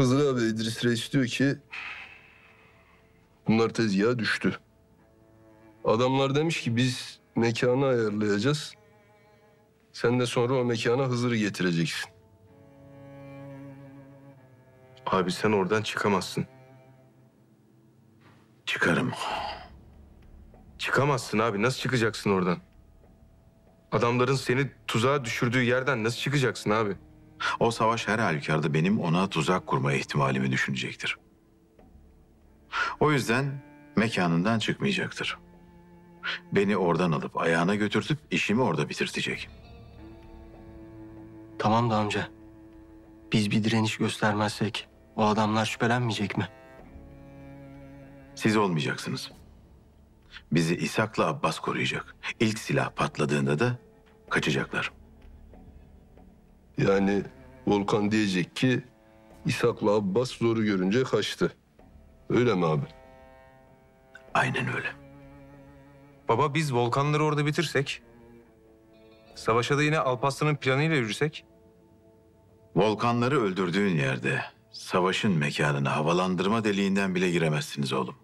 Hızır abi İdris Reis diyor ki bunlar tezgaha düştü. Adamlar demiş ki biz mekanı ayarlayacağız. Sen de sonra o mekana Hızır'ı getireceksin. Abi sen oradan çıkamazsın. Çıkarım. Çıkamazsın abi. Nasıl çıkacaksın oradan? Adamların seni tuzağa düşürdüğü yerden nasıl çıkacaksın abi? O savaş her halükarda benim ona tuzak kurma ihtimalimi düşünecektir. O yüzden mekanından çıkmayacaktır. Beni oradan alıp ayağına götürtüp işimi orada bitirtecek. Tamam da amca. Biz bir direniş göstermezsek o adamlar şüphelenmeyecek mi? Siz olmayacaksınız. Bizi İshak'la Abbas koruyacak. İlk silah patladığında da kaçacaklar. Yani Volkan diyecek ki İshak'la Abbas zoru görünce kaçtı. Öyle mi abi? Aynen öyle. Baba biz volkanları orada bitirsek... Savaşa da yine Alparslan'ın planıyla yürüsek... Volkanları öldürdüğün yerde savaşın mekanına havalandırma deliğinden bile giremezsiniz oğlum.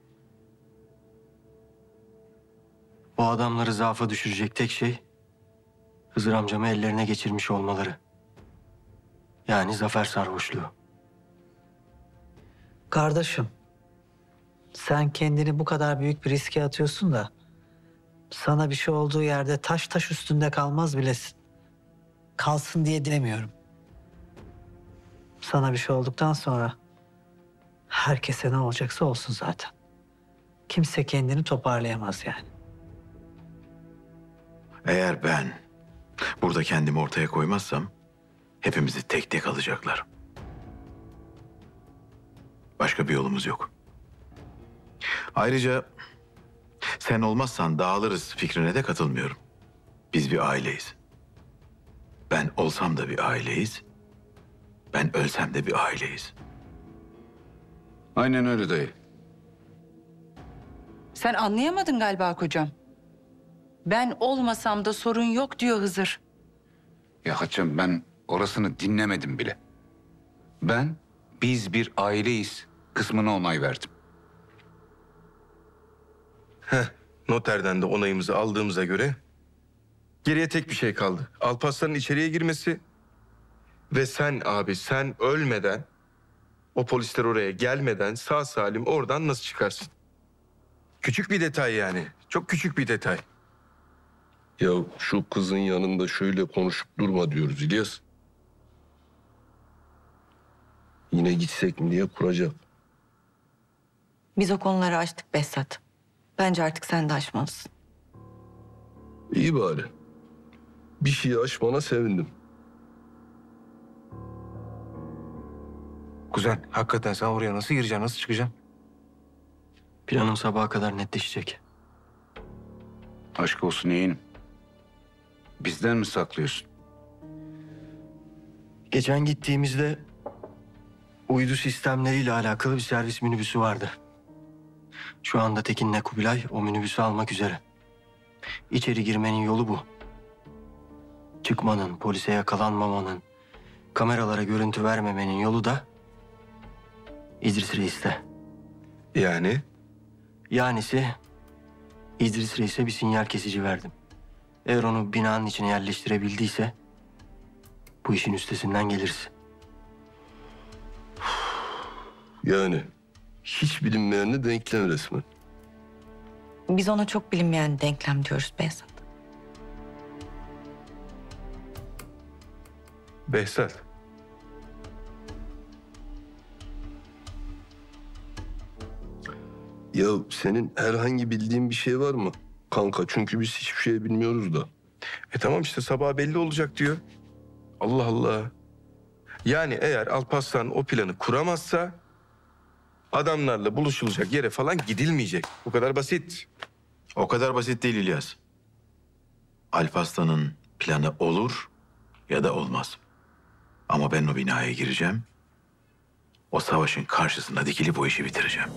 O adamları zaafa düşürecek tek şey Hızır amcamı ellerine geçirmiş olmaları. Yani zafer sarhoşluğu. Kardeşim, sen kendini bu kadar büyük bir riske atıyorsun da sana bir şey olduğu yerde taş taş üstünde kalmaz bilesin. Kalsın diye dilemiyorum. Sana bir şey olduktan sonra herkese ne olacaksa olsun zaten. Kimse kendini toparlayamaz yani. Eğer ben burada kendimi ortaya koymazsam hepimizi tek tek alacaklar. Başka bir yolumuz yok. Ayrıca sen olmazsan dağılırız fikrine de katılmıyorum. Biz bir aileyiz. Ben olsam da bir aileyiz. Ben ölsem de bir aileyiz. Aynen öyle dayı. Sen anlayamadın galiba kocam. Ben olmasam da sorun yok diyor Hızır. Ya Hatice'm ben orasını dinlemedim bile. Ben biz bir aileyiz kısmına onay verdim. Noterden de onayımızı aldığımıza göre... Geriye tek bir şey kaldı. Alparslan'ın içeriye girmesi... Ve sen abi sen ölmeden... O polisler oraya gelmeden sağ salim oradan nasıl çıkarsın? Küçük bir detay yani. Çok küçük bir detay. Ya şu kızın yanında şöyle konuşup durma diyoruz İlyas. Yine gitsek mi diye kuracak. Biz o konuları açtık Behzat. Bence artık sen de aşmalısın. İyi bari. Bir şeyi aşmana sevindim. Kuzen hakikaten sen oraya nasıl gireceksin, nasıl çıkacaksın? Planım sabaha kadar netleşecek. Aşk olsun yeğenim. Bizden mi saklıyorsun? Geçen gittiğimizde uydu sistemleriyle alakalı bir servis minibüsü vardı. Şu anda Tekin'le Kubilay o minibüsü almak üzere. İçeri girmenin yolu bu. Çıkmanın, polise yakalanmamanın, kameralara görüntü vermemenin yolu da İdris Reis'te. Yani Yanisi İdris Reis'e bir sinyal kesici verdim. Eğer onu binanın içine yerleştirebildiyse bu işin üstesinden geliriz. Yani hiç bilinmeyenli denklem resmen. Biz ona çok bilinmeyen denklem diyoruz Behzat. Behzat. Ya senin herhangi bildiğin bir şey var mı? Kanka çünkü biz hiçbir şey bilmiyoruz da. E tamam işte sabah belli olacak diyor. Allah Allah. Yani eğer Alparslan o planı kuramazsa adamlarla buluşulacak yere falan gidilmeyecek. Bu kadar basit. O kadar basit değil İlyas. Alparslan'ın planı olur ya da olmaz. Ama ben o binaya gireceğim. O savaşın karşısında dikilip o işi bitireceğim.